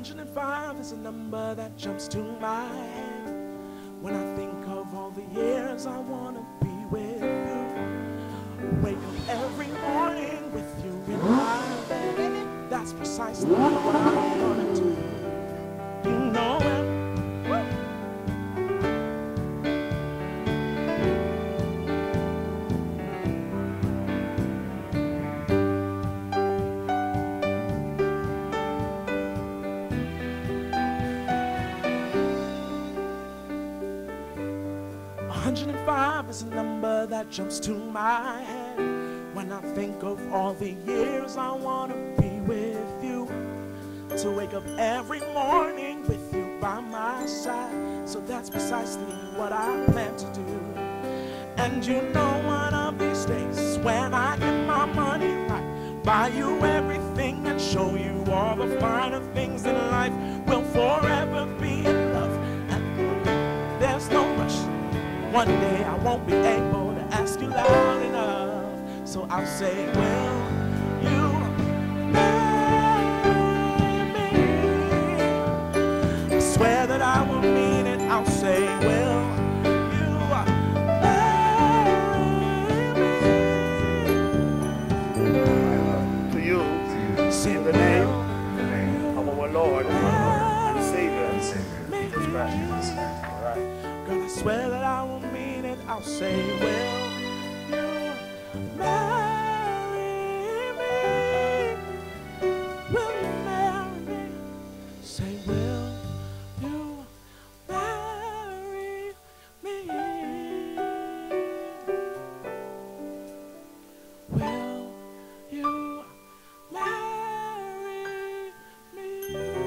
105 is a number that jumps to mind when I think of all the years I want to be with you. Wake up every morning with you in my bed. That's precisely what I 105 is a number that jumps to my head when I think of all the years I want to be with you. To wake up every morning with you by my side. So that's precisely what I plan to do. And you know one of these days when I get my money right, buy you everything and show you all the finer things in life. One day I won't be able to ask you loud enough. So I'll say, Will you marry me? I swear that I will mean it. I'll say, Will you marry me? to you Say, in the name of our Lord I'll say, Will you marry me? Will you marry me? Say, Will you marry me? Will you marry me?